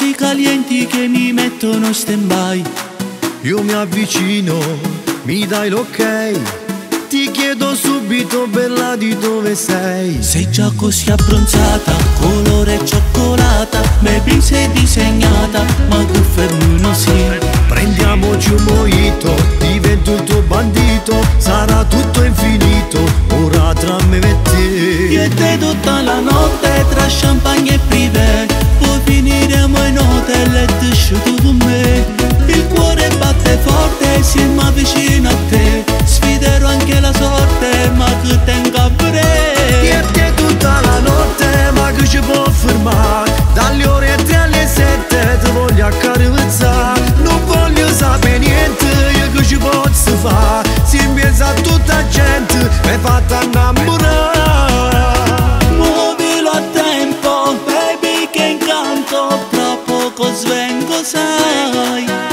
così calienti che mi mettono stand by. Io mi avvicino, mi dai l'ok. Ti chiedo subito bella di dove sei Sei già così abbronzata, colore cioccolata Maybe sei disegnata, ma che fermo sì Prendiamoci un mojito, divento il tuo bandito Sarà tutto infinito, ora tra me e te Io e te tutta la notte, tra champagne e forte, siamo vicino a te. Sfiderò anche la sorte, ma che tenga pure. Io e te tutta la notte, ma che ci può fermare Dalle ore 3 alle 7 ti voglio accarezzare. Non voglio sapere niente, io che ci posso fare? Si pensa a tutta gente, mi fatta innamorare. Muovilo a tempo, baby che incanto. Tra poco svengo, sai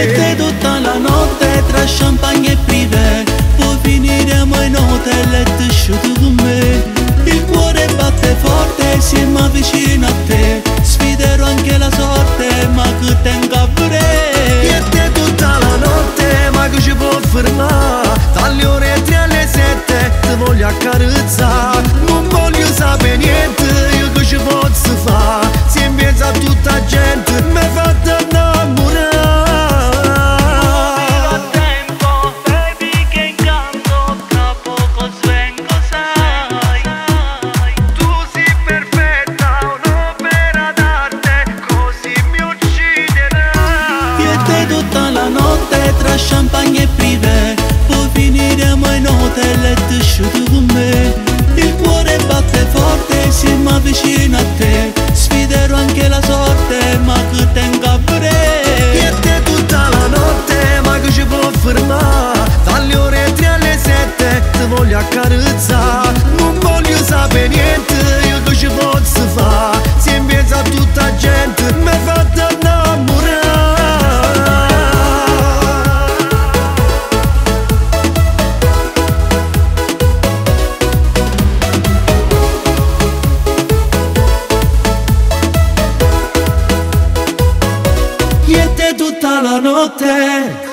E te te. tutta la notte tra champagne e privé Poi finiremo in hotel e ti sciuti con me Il cuore batte forte, siamo vicino hotel e tutta la notte.